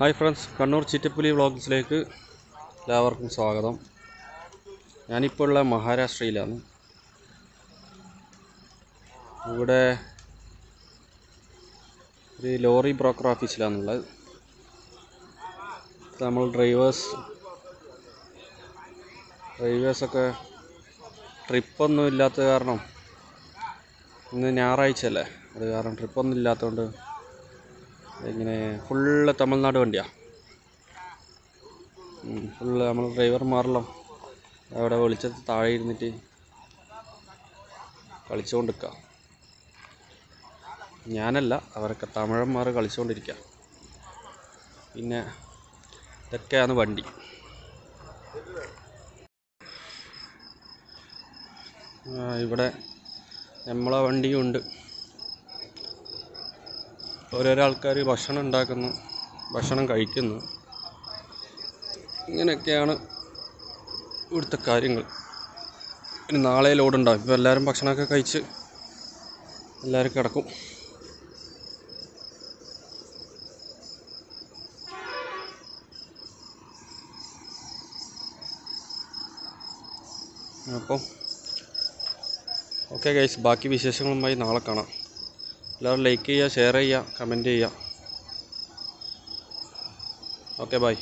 Hi friends Kannur ചിറ്റപ്പുലി വ്ളോഗ്സിലേക്ക് എല്ലാവർക്കും സ്വാഗതം. ഞാനിപ്പോൾ ഉള്ള മഹാരാഷ്ട്രയിലാണ്. ഇവിടെ ഒരു ലോറി ബ്രോക്കർ ഓഫീസിലാണുള്ളത്. നമ്മൾ ഡ്രൈവേഴ്സ് ഡ്രൈവേഴ്സൊക്കെ ട്രിപ്പൊന്നും ഇല്ലാത്ത കാരണം ഇന്ന് ഞായറാഴ്ച അല്ലേ അത് കാരണം ട്രിപ്പൊന്നും ഇല്ലാത്തതുകൊണ്ട് ഇങ്ങനെ ഫുള്ള് തമിഴ്നാട് വണ്ടിയാ. ഫുള്ള് നമ്മൾ ഡ്രൈവർമാരെല്ലാം അവിടെ വെളിച്ചത്ത് താഴെ ഇരുന്നിട്ട് കളിച്ചുകൊണ്ടിരിക്കുക ഞാനല്ല അവരൊക്കെ തമിഴന്മാർ കളിച്ചുകൊണ്ടിരിക്കുക പിന്നെ ഇതൊക്കെയാണ് വണ്ടി. ഇവിടെ നമ്മളെ വണ്ടിയും ഉണ്ട് ഓരോരോ ആൾക്കാർ ഭക്ഷണം ഉണ്ടാക്കുന്നു ഭക്ഷണം കഴിക്കുന്നു. ഇങ്ങനെയൊക്കെയാണ് ഇവിടുത്തെ കാര്യങ്ങൾ. ഇനി നാളെ ലോഡുണ്ടാകും. ഇപ്പോൾ എല്ലാവരും ഭക്ഷണമൊക്കെ കഴിച്ച് എല്ലാവരും കിടക്കും. അപ്പം ഓക്കെ ഗൈസ് ബാക്കി വിശേഷങ്ങളുമായി നാളെ കാണാം. എല്ലാവരും ലൈക്ക് ചെയ്യുക ഷെയർ ചെയ്യുക കമന്റ് ചെയ്യുക. Okay bye